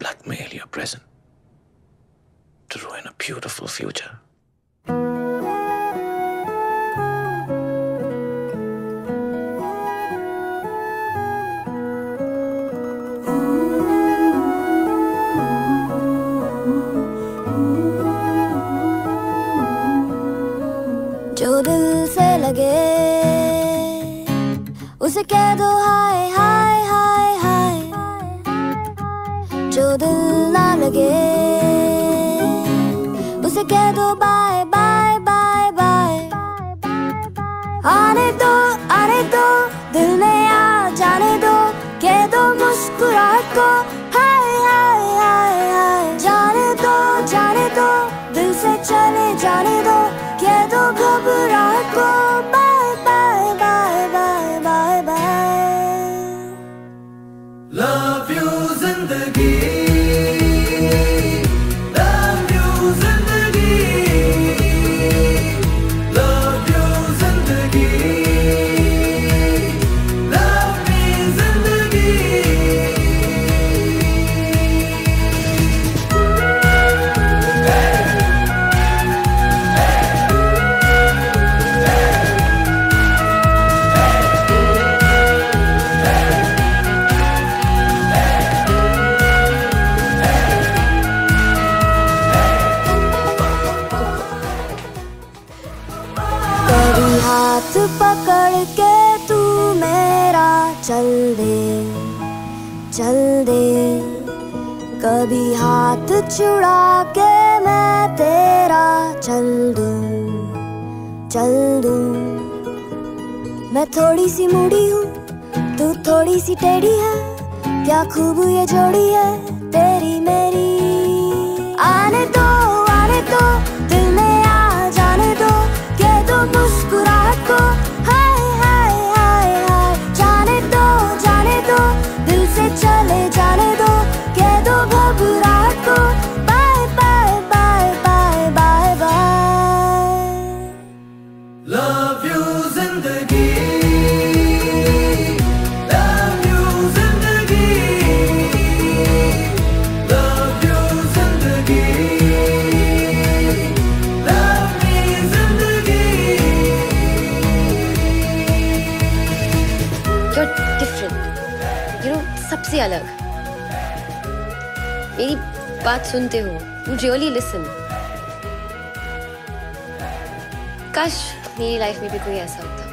blackmail your present to ruin a beautiful future. जो दिल से लगे उसे कह दो हाय again. Você quer do bar? पकड़ के तू मेरा चल दे चल दे। कभी हाथ छुड़ा के मैं तेरा चल दूँ चल दूँ। मैं थोड़ी सी मुड़ी हूँ, तू थोड़ी सी टेढ़ी है, क्या खूब ये जोड़ी है तेरी मेरी सबसे अलग मेरी बात सुनते हो यू रियली लिसन काश मेरी लाइफ में भी कोई ऐसा होता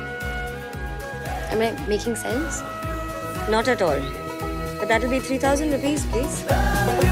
Am I making sense? Not at all. But that'll be 3000 rupees, please. ज़िंदगी